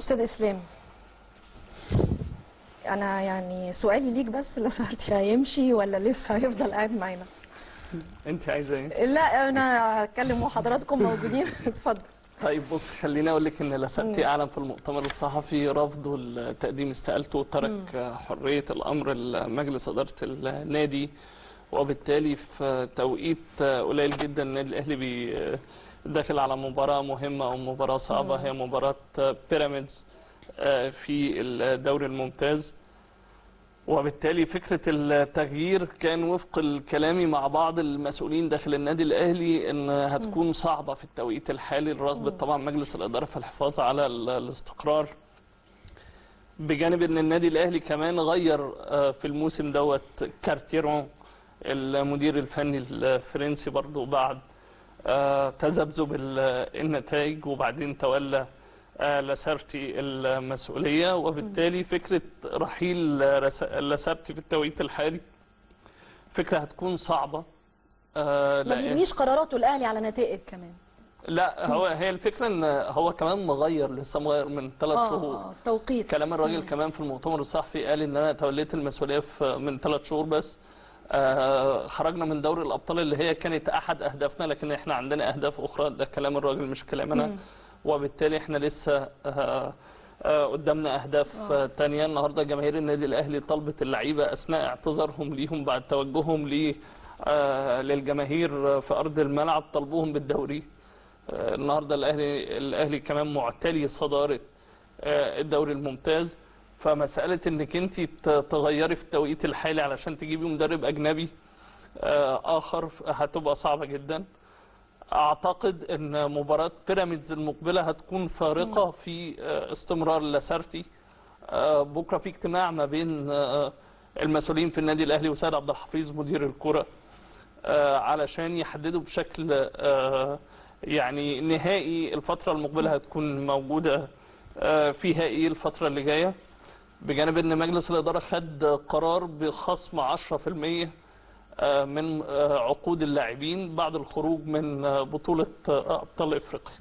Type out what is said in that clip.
أستاذ إسلام أنا يعني سؤالي ليك بس لاسارتي هيمشي ولا لسه هيفضل قاعد معانا؟ أنت عايزة إيه؟ لا أنا هتكلم وحضراتكم موجودين. اتفضل. طيب بص خليني أقول لك إن لاسارتي اعلن في المؤتمر الصحفي رفضه لتقديم استقالته وترك حرية الأمر لمجلس إدارة النادي وبالتالي في توقيت قليل جدا النادي الأهلي بي داخل على مباراة مهمة أو مباراة صعبة. هي مباراة بيراميدز في الدوري الممتاز. وبالتالي فكرة التغيير كان وفق الكلام مع بعض المسؤولين داخل النادي الأهلي أن هتكون صعبة في التوقيت الحالي لرغبة طبعا مجلس الإدارة في الحفاظ على ال- الاستقرار. بجانب أن النادي الأهلي كمان غير آه، في الموسم دوت كارتيرون المدير الفني الفرنسي برضو بعد آه، تذبذب ال- النتائج وبعدين تولى آه، لاسارتي المسؤولية. وبالتالي فكرة رحيل لاسارتي في التوقيت الحالي فكرة هتكون صعبة آه، ما بيبنيش قراراته الأهلي على نتائج كمان. لا هو هي الفكرة إن هو كمان مغير لسه مغير من ثلاث شهور آه توقيت. كلام الراجل كمان في المؤتمر الصحفي قال إن أنا توليت المسؤولية في من ثلاث شهور بس. آه خرجنا من دوري الأبطال اللي هي كانت أحد أهدافنا لكن إحنا عندنا أهداف أخرى. ده كلام الراجل مش كلام أنا. وبالتالي إحنا لسه آه آه قدامنا أهداف آه. تانية. النهارده جماهير النادي الأهلي طلبت اللعيبة أثناء اعتذارهم ليهم بعد توجههم ل آه للجماهير في أرض الملعب طلبوهم بالدوري. آه النهارده الأهلي الأهلي كمان معتلي صدارة آه، الدوري الممتاز. فمسألة إنك أنت تغيري في التوقيت الحالي علشان تجيبي مدرب أجنبي آه، آخر هتبقى صعبة جدا. أعتقد إن مباراة بيراميدز المقبلة هتكون فارقة في آه، استمرار لاسارتي. آه، بكرة في اجتماع ما بين المسؤولين في النادي الأهلي وسيد عبد الحفيظ مدير الكرة آه، علشان يحددوا بشكل يعني نهائي الفترة المقبلة هتكون موجودة آه، فيها إيه الفترة اللي جاية. بجانب إن مجلس الإدارة خد قرار بخصم 10% آه، من آه، عقود اللاعبين بعد الخروج من آه، بطولة آه، أبطال إفريقيا.